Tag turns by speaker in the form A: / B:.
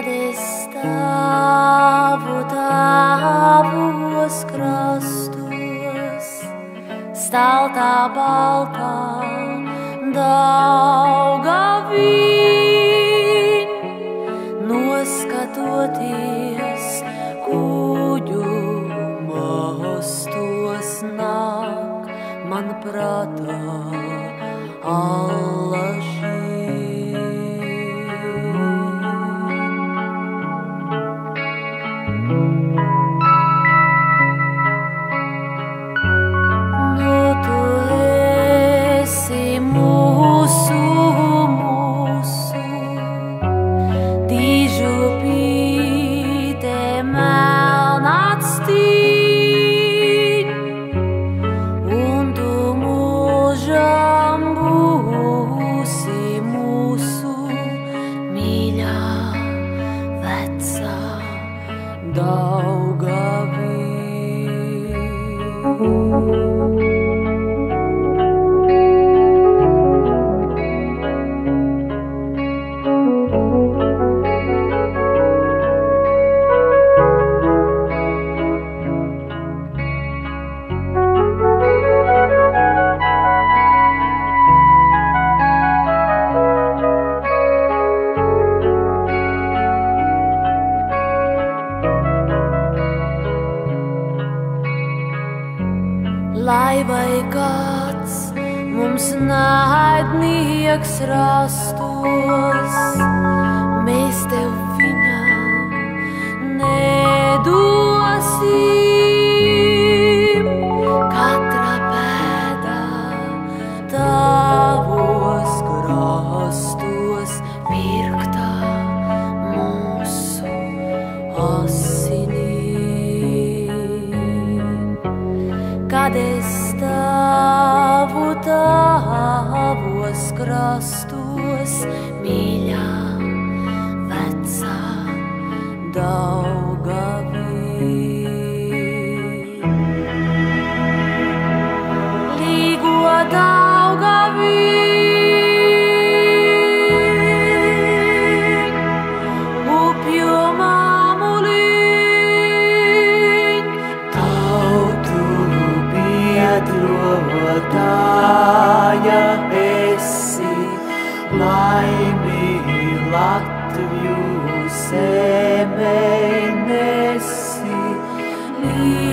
A: kad es stāvu tavos krastos, staltā baltā daugavīn, noskatoties kuģu mastos nāk man prātā allaži. Daugavī. Lai vai kāds mums naidnieks rastos, krastos, mīļā, vecā Daugavī. Līgo
B: laimi Latviju zemē nesi.
A: līgo